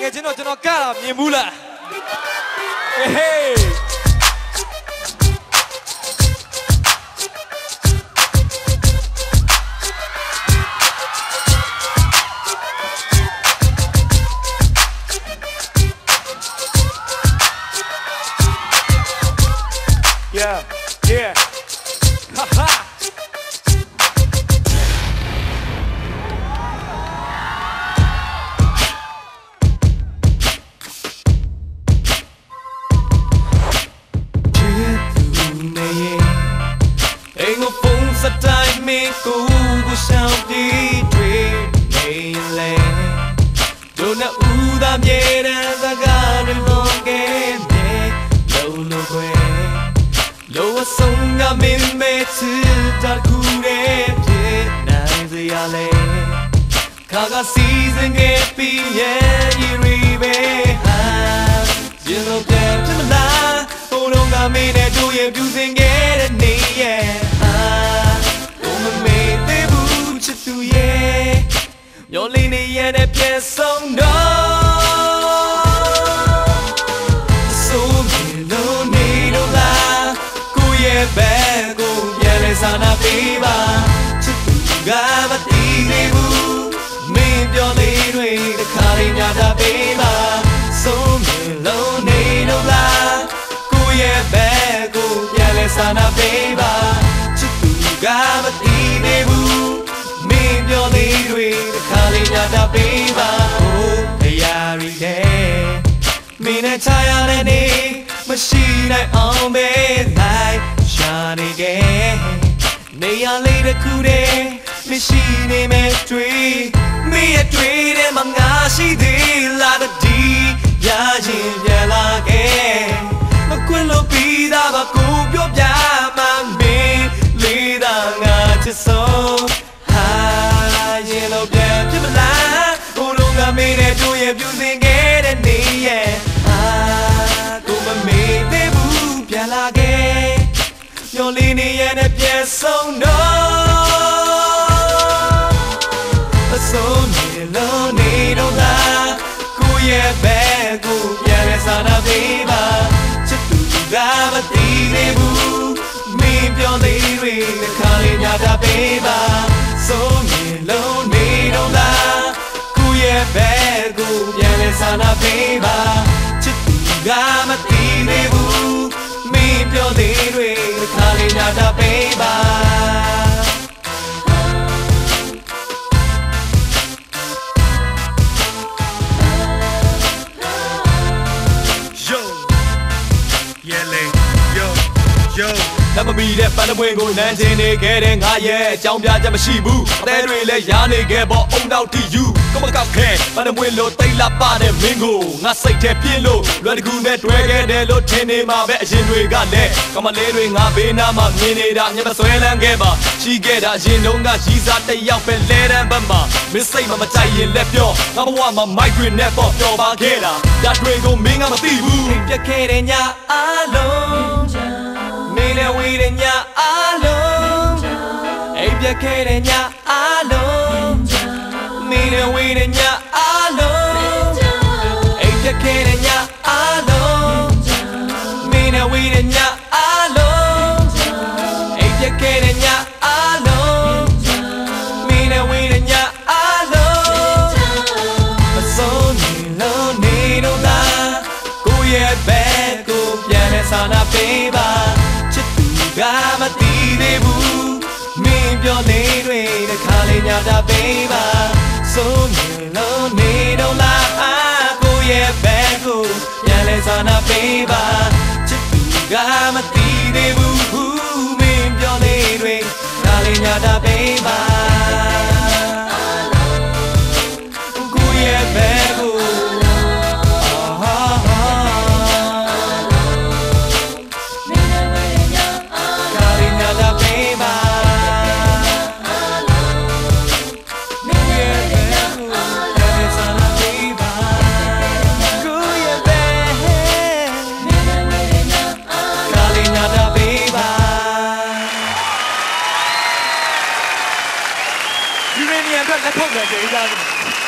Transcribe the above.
ငယ်ချင်းတော့ကျွန်တော်ကတာမြင်ဘူးလားဟေး Yeah, yeah. မင်းကိုကိုရှောင်းပြေးတွေ့နေလေ။ဒုနဦးသားမြေတန်းစကားတွေလုံးကဲမြေလုံးလုံးခွဲလောအဆုံးကမင်းမဲချစ်တကူရဲ့ဖြစ်နိုင်စရာလေခါကစီစဉ်ခဲ့ပြီးရဲ့ရီရီပဲဟာရင်လို့ပြတ်မလားဘုံလုံးကမင်းနဲ့တို့ရဲ့ပြူစင်ခဲ့တဲ့ မျောလင်းနေရဲ့နဲ့ပြည့်စုံတော့ဆိုမြင်လို့နေတော့လားကိုယ့်ရဲ့ဘက်ကိုပြန်လဲစာနာပေးပါချစ်သူကမတည်နေဘူးမင်းပြောလေးတွေတစ်ခါလေးညတာပေးပါဆိုမြင်လို့နေတော့လားကိုယ့်ရဲ့ဘက်ကိုပြန်လဲစာနာပေး တာပေးပါဟိုတရားရီတဲ့မင်းနဲ့ချာရတဲ့နေမရှိနိုင်အောင်ပဲလိုက်ရှာနေခဲ့နေရလေးတစ်ခုတည်းမရှိနေမဲ့တွေ့မင်းရဲ့တွေ့တဲ့မှာငါရှိသေးလားတဒီရရင်ပြန်လာခဲ့မကွလို့ပြီးသားပါကိုပြောပြ မင်းနဲ့တို့ရဲ့ပြူစင်ခဲ့တဲ့နေရဲ့အာကိုမမေ့သေးဘူးပြန်လာခဲ့မျောလင်းနေရတဲ့ပြည့်စုံတော့အစိုးနေလို့နေတော့လားကိုရဲ့ဘက်ကိုပြန်လဲစားနာပေးပါချစ်သူကမတည်သေးဘူးမင်းပြောသေးတွေတစ်ခါလေးညတာပေးပါစိုးနေလို့ စားနာပေးပါချစ်သူကမတည်သေးဘူးမင်းပြောသေးတွေတစ်ခါလေးညတာပေးပါ Yo, yele, yo, yo. လက်မမီတဲ့ပန်းပွင့်ကိုနန်းချင်းနေခဲ့တဲ့ငါရဲ့အကြောင်းပြချက်မရှိဘူးအသေးတွေလည်းရားနေခဲ့ပေါ့အုံနောက်တီယူ ကမကောက်ခဲပန်းပွင့်လို့တိတ်လာပါတဲ့မင်းကိုငါစိတ်ထဲပြင်းလို့လွယ်တကူနဲ့တွဲခဲ့တယ်လို့ထင်နေမှာပဲအရင်တွေကလည်းကမလေးတွေငါဘေးနားမှာမြင်နေတာညမဆွဲလန်းခဲ့ပါရှိခဲ့တာအရင်တုန်းကရီးစားတစ်ယောက်ပဲလဲတန်းဘက်မှာမင်းစိတ်မမကြိုက်ရင်လက်ပြောငါဘဝမှာမိုက်တွေနဲ့တော့ပျော်ပါခဲ့တာဒါတွေကိုမင်းကမသိဘူးပြက်ခဲ့တဲ့ညအားလုံးနေလေဝေးတဲ့ညအားလုံးအိပ်ပြက်ခဲ့တဲ့ညအားလုံး နေလေဝေးတဲ့ညအားလုံးအိပ်ပြက်ခဲ့တဲ့ညအားလုံးနေလေဝေးတဲ့ညအားလုံးအိပ်ပြက်ခဲ့တဲ့ညအားလုံးနေလေဝေးတဲ့ညအားလုံးမဆုံးနေလို့နေတော့လားကိုယ့်ရဲ့ဘက်ကိုပြန်လဲစာနာပေးပါချစ်သူကမတည်သေးဘူးမင်းပြောလေးတွေတစ်ခါလေးညတာပေးပါ ဆုံးနေလို့နေတော့လားကိုယ့်ရဲ့ဘက်ကိုပြန်လဲစာနာပေးပါချစ်သူကမတည်သေးဘူးမင်းပြောလေးတွေခါလေးညတာပေးပါ 再碰下去，你知？